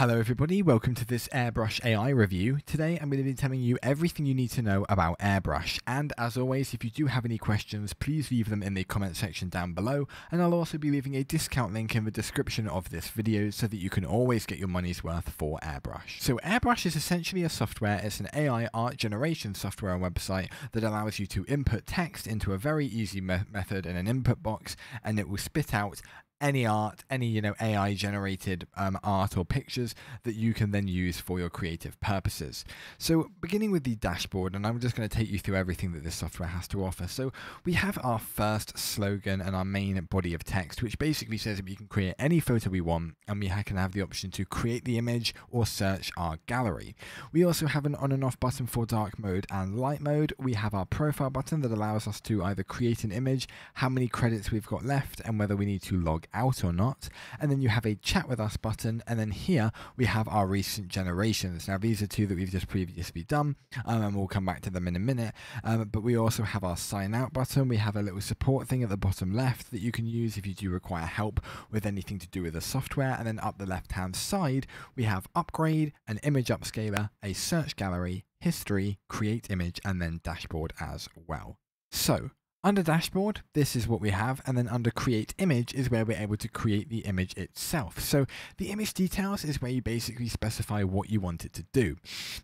Hello everybody, welcome to this Airbrush AI review. Today I'm going to be telling you everything you need to know about Airbrush and as always if you do have any questions please leave them in the comment section down below and I'll also be leaving a discount link in the description of this video so that you can always get your money's worth for Airbrush. So Airbrush is essentially a software, it's an AI art generation software and website that allows you to input text into a very easy me method in an input box and it will spit out any art, any you know AI generated um, art or pictures that you can then use for your creative purposes. So beginning with the dashboard, and I'm just going to take you through everything that this software has to offer. So we have our first slogan and our main body of text, which basically says that we can create any photo we want, and we can have the option to create the image or search our gallery. We also have an on and off button for dark mode and light mode. We have our profile button that allows us to either create an image, how many credits we've got left, and whether we need to log out or not. And then you have a chat with us button. And then here we have our recent generations. Now, these are two that we've just previously done, um, and we'll come back to them in a minute. Um, but we also have our sign out button. We have a little support thing at the bottom left that you can use if you do require help with anything to do with the software. And then up the left hand side, we have upgrade, an image upscaler, a search gallery, history, create image, and then dashboard as well. So under dashboard, this is what we have, and then under create image is where we're able to create the image itself. So the image details is where you basically specify what you want it to do.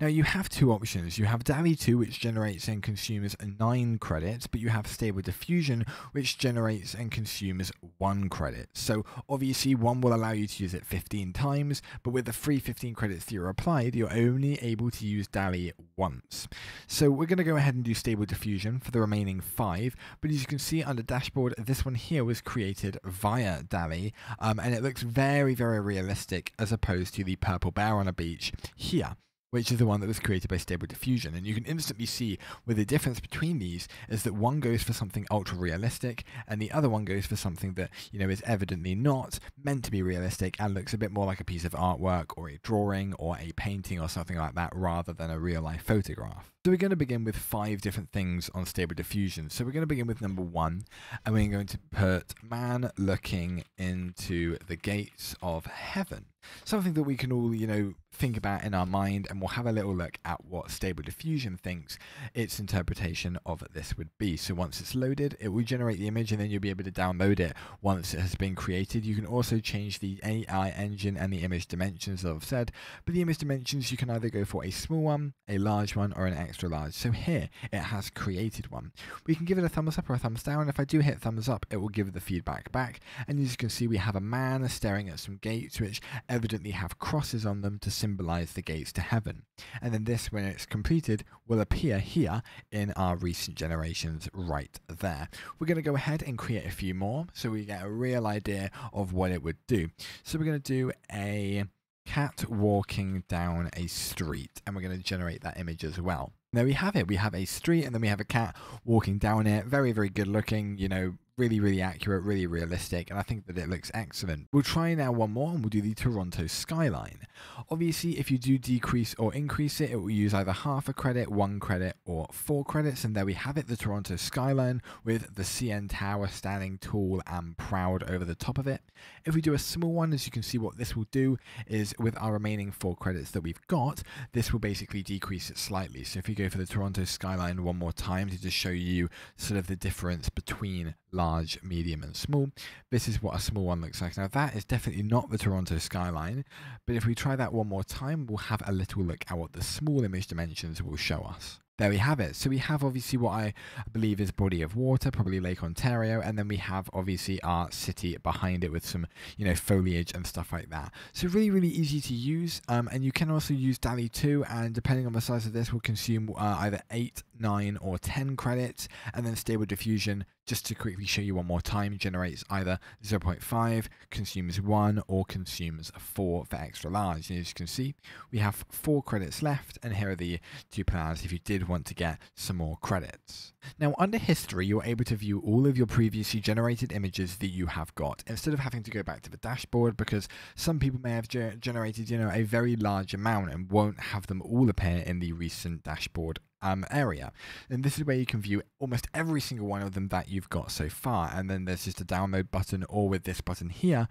Now you have two options. You have DALL-E 2, which generates and consumes 9 credits, but you have Stable Diffusion, which generates and consumes 1 credit. So obviously one will allow you to use it 15 times, but with the free 15 credits that you're applied, you're only able to use DALL-E once. So we're going to go ahead and do Stable Diffusion for the remaining 5, but as you can see under dashboard, this one here was created via DALL-E, um, and it looks very, very realistic as opposed to the purple bear on a beach here which is the one that was created by Stable Diffusion. And you can instantly see where the difference between these is that one goes for something ultra realistic and the other one goes for something that, you know, is evidently not meant to be realistic and looks a bit more like a piece of artwork or a drawing or a painting or something like that rather than a real life photograph. So we're going to begin with five different things on Stable Diffusion. So we're going to begin with number one, and we're going to put man looking into the gates of heaven something that we can all, you know, think about in our mind, and we'll have a little look at what Stable Diffusion thinks its interpretation of this would be. So once it's loaded, it will generate the image, and then you'll be able to download it once it has been created. You can also change the AI engine and the image dimensions, as I've said, but the image dimensions you can either go for a small one, a large one, or an extra large. So here it has created one. We can give it a thumbs up or a thumbs down. If I do hit thumbs up, it will give the feedback back, and as you can see, we have a man staring at some gates, which evidently have crosses on them to symbolize the gates to heaven. And then this, when it's completed, will appear here in our recent generations right there. We're going to go ahead and create a few more so we get a real idea of what it would do. So we're going to do a cat walking down a street and we're going to generate that image as well. There we have it. We have a street and then we have a cat walking down it. Very, very good looking, you know, really, really accurate, really realistic, and I think that it looks excellent. We'll try now one more and we'll do the Toronto skyline. Obviously, if you do decrease or increase it, it will use either half a credit, one credit, or four credits, and there we have it, the Toronto skyline with the CN Tower standing tall and proud over the top of it. If we do a small one, as you can see what this will do is with our remaining four credits that we've got, this will basically decrease it slightly. So if you go for the Toronto skyline one more time to just show you sort of the difference between large, medium, and small. This is what a small one looks like. Now, that is definitely not the Toronto skyline, but if we try that one more time, we'll have a little look at what the small image dimensions will show us there we have it. So we have obviously what I believe is body of water, probably Lake Ontario, and then we have obviously our city behind it with some, you know, foliage and stuff like that. So really, really easy to use. Um, and you can also use DALL-E 2, and depending on the size of this, will consume uh, either 8, 9, or 10 credits. And then Stable Diffusion, just to quickly show you one more time, generates either 0.5, consumes 1, or consumes 4 for extra large. And as you can see, we have 4 credits left, and here are the two plans if you did want to get some more credits. Now under history, you're able to view all of your previously generated images that you have got instead of having to go back to the dashboard because some people may have ge generated, you know, a very large amount and won't have them all appear in the recent dashboard um, area. And this is where you can view almost every single one of them that you've got so far. And then there's just a download button or with this button here,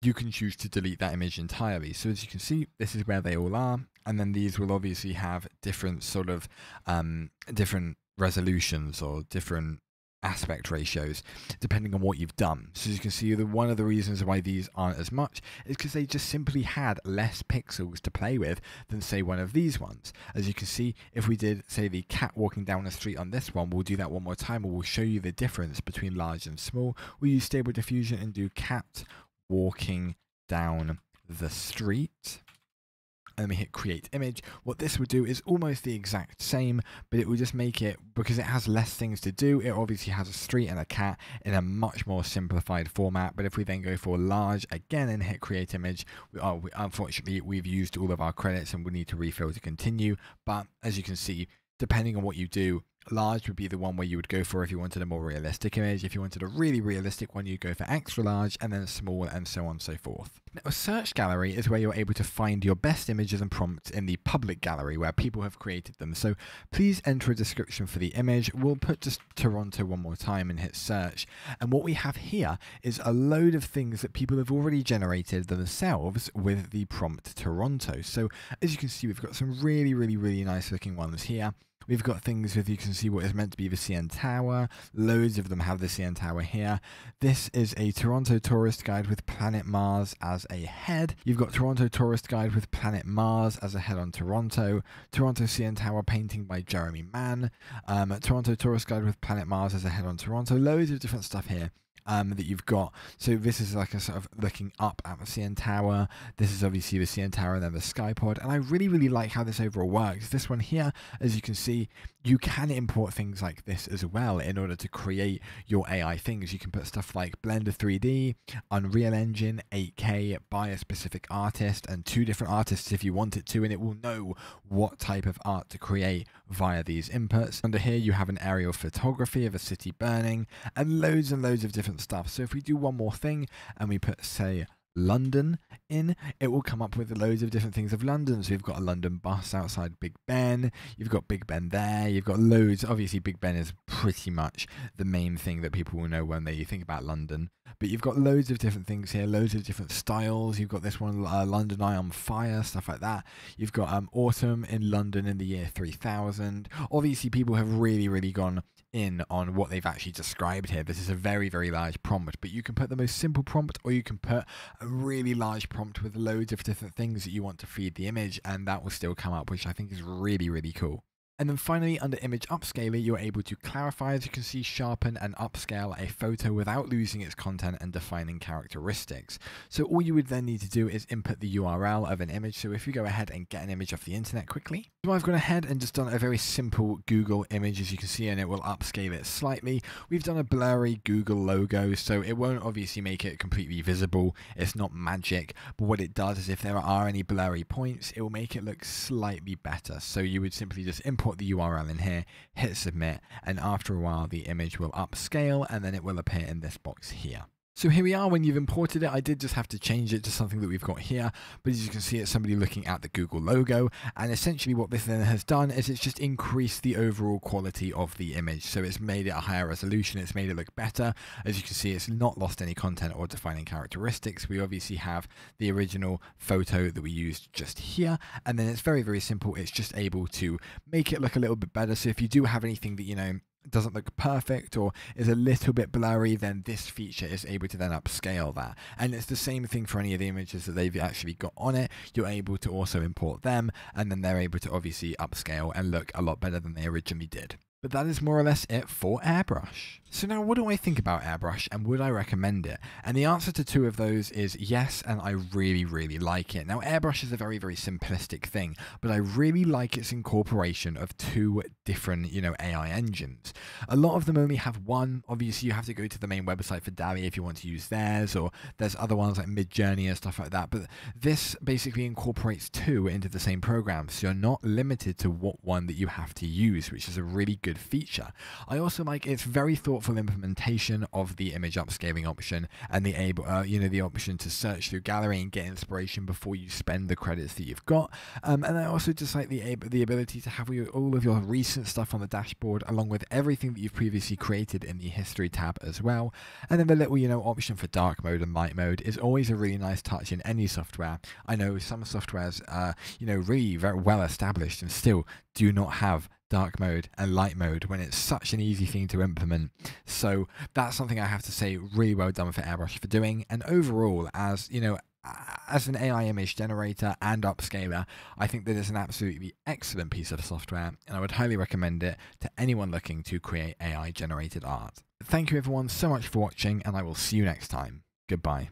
you can choose to delete that image entirely. So as you can see, this is where they all are. And then these will obviously have different sort of um, different resolutions or different aspect ratios depending on what you've done. So as you can see, the, one of the reasons why these aren't as much is because they just simply had less pixels to play with than say one of these ones. As you can see, if we did say the cat walking down the street on this one, we'll do that one more time and we'll show you the difference between large and small. We'll use stable diffusion and do cat walking down the street and we hit create image, what this would do is almost the exact same, but it will just make it, because it has less things to do, it obviously has a street and a cat in a much more simplified format. But if we then go for large again and hit create image, we, we, unfortunately, we've used all of our credits and we need to refill to continue. But as you can see, depending on what you do, large would be the one where you would go for if you wanted a more realistic image. If you wanted a really realistic one, you'd go for extra large and then small and so on and so forth. Now, a search gallery is where you're able to find your best images and prompts in the public gallery where people have created them. So please enter a description for the image. We'll put just Toronto one more time and hit search. And what we have here is a load of things that people have already generated themselves with the prompt Toronto. So as you can see, we've got some really, really, really nice looking ones here. We've got things with, you can see what is meant to be the CN Tower. Loads of them have the CN Tower here. This is a Toronto tourist guide with Planet Mars as a head. You've got Toronto tourist guide with Planet Mars as a head on Toronto. Toronto CN Tower painting by Jeremy Mann. Um, Toronto tourist guide with Planet Mars as a head on Toronto. Loads of different stuff here um, that you've got. So this is like a sort of looking up at the CN Tower. This is obviously the CN Tower and then the Skypod. And I really, really like how this overall works. This one here, as you can see, you can import things like this as well in order to create your AI things. You can put stuff like Blender 3D, Unreal Engine, 8K by a specific artist and two different artists if you want it to, and it will know what type of art to create via these inputs. Under here, you have an aerial photography of a city burning and loads and loads of different stuff. So if we do one more thing and we put, say, London in, it will come up with loads of different things of London. So you've got a London bus outside Big Ben, you've got Big Ben there, you've got loads. Obviously, Big Ben is pretty much the main thing that people will know when they think about London. But you've got loads of different things here, loads of different styles. You've got this one, uh, London Eye on Fire, stuff like that. You've got um, Autumn in London in the year 3000. Obviously, people have really, really gone in on what they've actually described here. This is a very, very large prompt, but you can put the most simple prompt or you can put a really large prompt with loads of different things that you want to feed the image, and that will still come up, which I think is really, really cool. And then finally, under Image Upscaler, you're able to clarify, as you can see, sharpen and upscale a photo without losing its content and defining characteristics. So all you would then need to do is input the URL of an image. So if you go ahead and get an image off the internet quickly, so I've gone ahead and just done a very simple Google image, as you can see, and it will upscale it slightly. We've done a blurry Google logo, so it won't obviously make it completely visible. It's not magic, but what it does is if there are any blurry points, it will make it look slightly better. So you would simply just import put the URL in here, hit submit, and after a while the image will upscale and then it will appear in this box here. So here we are when you've imported it. I did just have to change it to something that we've got here, but as you can see, it's somebody looking at the Google logo. And essentially what this then has done is it's just increased the overall quality of the image. So it's made it a higher resolution. It's made it look better. As you can see, it's not lost any content or defining characteristics. We obviously have the original photo that we used just here. And then it's very, very simple. It's just able to make it look a little bit better. So if you do have anything that, you know, doesn't look perfect or is a little bit blurry, then this feature is able to then upscale that. And it's the same thing for any of the images that they've actually got on it. You're able to also import them and then they're able to obviously upscale and look a lot better than they originally did. But that is more or less it for Airbrush. So now what do I think about Airbrush and would I recommend it? And the answer to two of those is yes and I really really like it. Now Airbrush is a very very simplistic thing but I really like its incorporation of two different you know AI engines. A lot of them only have one. Obviously you have to go to the main website for DALL-E if you want to use theirs or there's other ones like Midjourney and stuff like that but this basically incorporates two into the same program so you're not limited to what one that you have to use which is a really good feature. I also like its very thoughtful implementation of the image upscaling option and the able, uh, you know, the option to search through gallery and get inspiration before you spend the credits that you've got. Um, and I also just like the the ability to have all of your recent stuff on the dashboard along with everything that you've previously created in the history tab as well. And then the little, you know, option for dark mode and light mode is always a really nice touch in any software. I know some softwares are, you know, really very well established and still do not have dark mode and light mode when it's such an easy thing to implement. So that's something I have to say really well done for Airbrush for doing. And overall, as you know, as an AI image generator and upscaler, I think that it's an absolutely excellent piece of software, and I would highly recommend it to anyone looking to create AI generated art. Thank you everyone so much for watching, and I will see you next time. Goodbye.